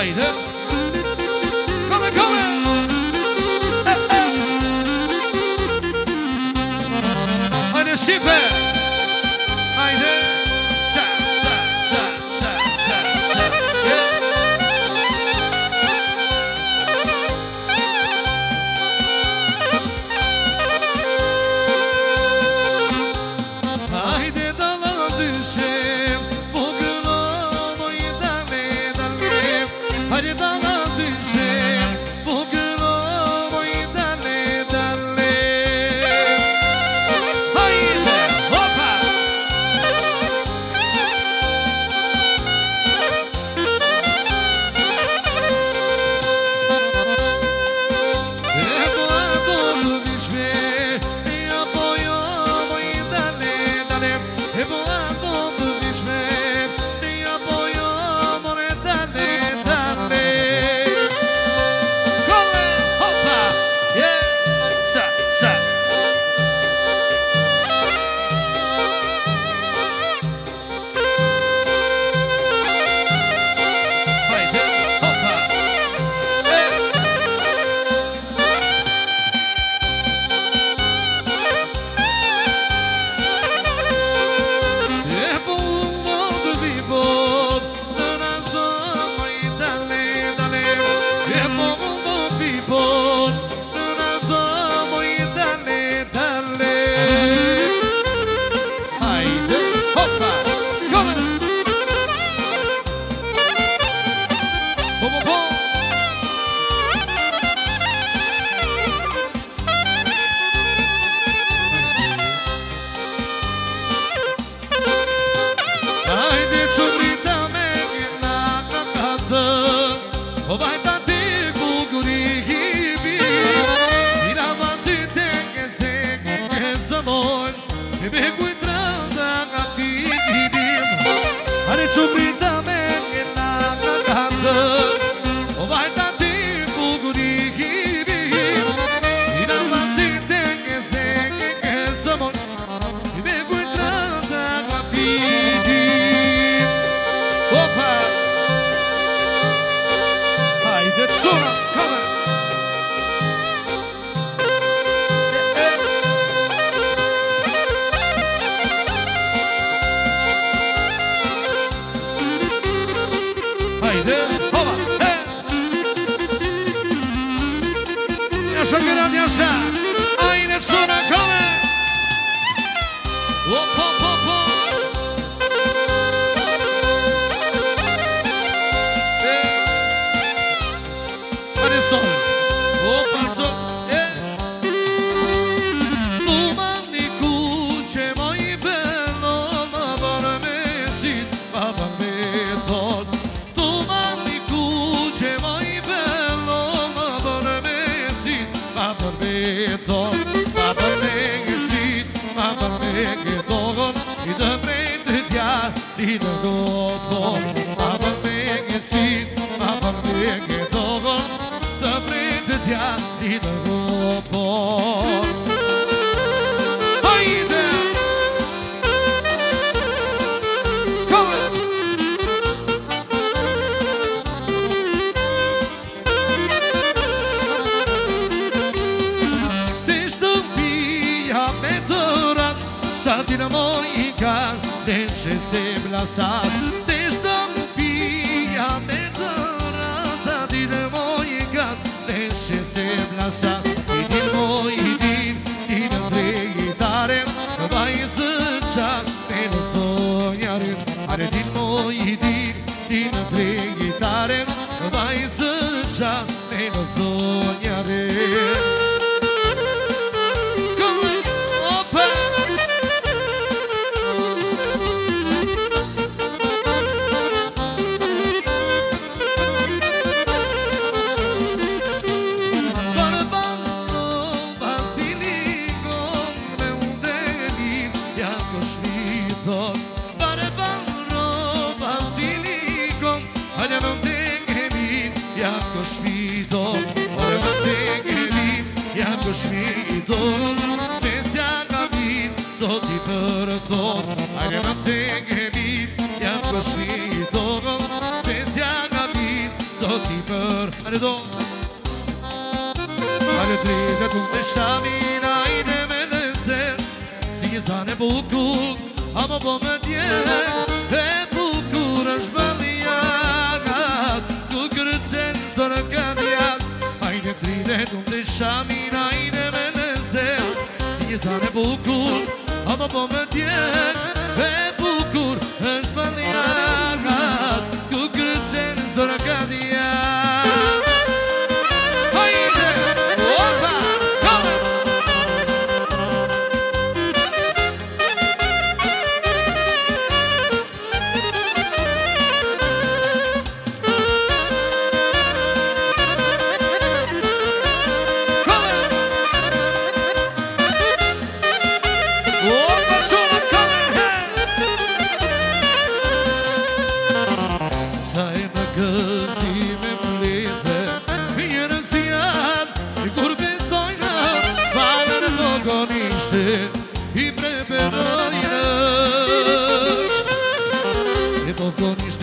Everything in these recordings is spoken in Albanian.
haydi to be beton Maar dat ding is niet, maar dat de goot Maar dat ding is niet, maar De dinamónica de se blasa de stampia me rasa dinamónica de se blasa i dimo i din din pregitare vai săcea pe lo sognare are dimo i din din pregitare vai săcea pe lo sognare ja ko Bare banro basilikon Halja në të kemim ja ko shvithot Bare në të kemim ja ko shvithot Se s'ja ka min sot i përëthot Halja në të kemim ja ko po shvithot Se s'ja ka min sot i përëthot Halja në kemim ja të kemim E bukur, apo po më tjenë E bukur, është për një haqë Kukërëtës e në sora këtë një haqë A i në trinë e të më të shamin, a i në më në Një zane bukur, apo po më tjenë E bukur, është për një haqë Kukërëtës e në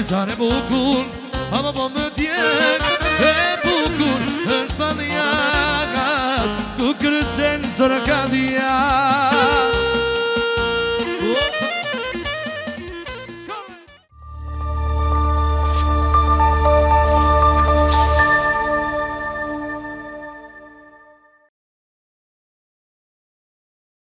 një zare bukur A po më tjek E bukur është pa njagat Ku kërëqen zërë ka